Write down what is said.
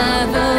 never